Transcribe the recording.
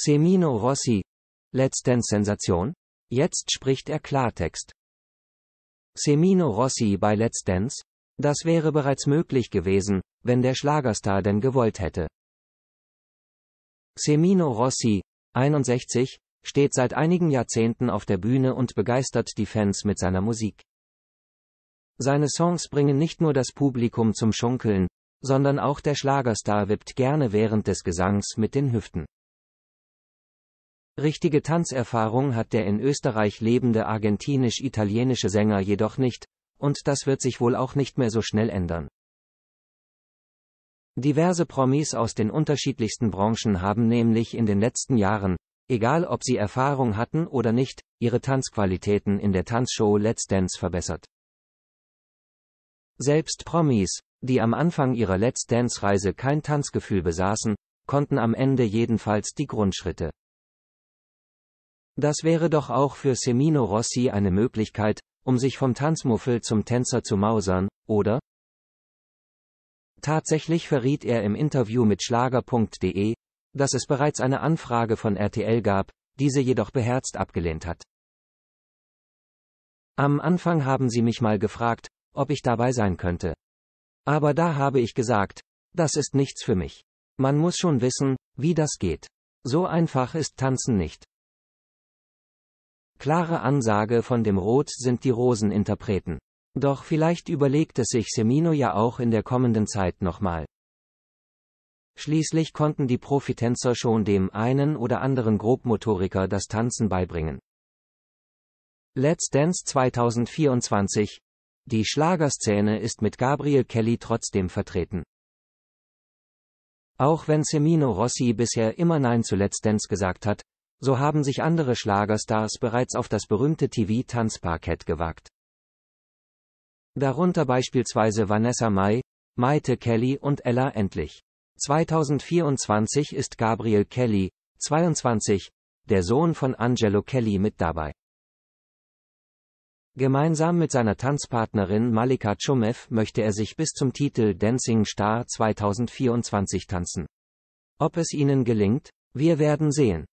Semino Rossi. Dance Sensation? Jetzt spricht er Klartext. Semino Rossi bei Let's Dance? Das wäre bereits möglich gewesen, wenn der Schlagerstar denn gewollt hätte. Semino Rossi, 61, steht seit einigen Jahrzehnten auf der Bühne und begeistert die Fans mit seiner Musik. Seine Songs bringen nicht nur das Publikum zum Schunkeln, sondern auch der Schlagerstar wippt gerne während des Gesangs mit den Hüften. Richtige Tanzerfahrung hat der in Österreich lebende argentinisch-italienische Sänger jedoch nicht, und das wird sich wohl auch nicht mehr so schnell ändern. Diverse Promis aus den unterschiedlichsten Branchen haben nämlich in den letzten Jahren, egal ob sie Erfahrung hatten oder nicht, ihre Tanzqualitäten in der Tanzshow Let's Dance verbessert. Selbst Promis, die am Anfang ihrer Let's Dance-Reise kein Tanzgefühl besaßen, konnten am Ende jedenfalls die Grundschritte. Das wäre doch auch für Semino Rossi eine Möglichkeit, um sich vom Tanzmuffel zum Tänzer zu mausern, oder? Tatsächlich verriet er im Interview mit Schlager.de, dass es bereits eine Anfrage von RTL gab, diese jedoch beherzt abgelehnt hat. Am Anfang haben sie mich mal gefragt, ob ich dabei sein könnte. Aber da habe ich gesagt, das ist nichts für mich. Man muss schon wissen, wie das geht. So einfach ist Tanzen nicht. Klare Ansage von dem Rot sind die Roseninterpreten. Doch vielleicht überlegt es sich Semino ja auch in der kommenden Zeit nochmal. Schließlich konnten die Profitänzer schon dem einen oder anderen Grobmotoriker das Tanzen beibringen. Let's Dance 2024 die Schlagerszene ist mit Gabriel Kelly trotzdem vertreten. Auch wenn Semino Rossi bisher immer Nein zu Let's Dance gesagt hat, so haben sich andere Schlagerstars bereits auf das berühmte TV-Tanzparkett gewagt. Darunter beispielsweise Vanessa Mai, Maite Kelly und Ella Endlich. 2024 ist Gabriel Kelly, 22, der Sohn von Angelo Kelly mit dabei. Gemeinsam mit seiner Tanzpartnerin Malika Chumev möchte er sich bis zum Titel Dancing Star 2024 tanzen. Ob es ihnen gelingt? Wir werden sehen.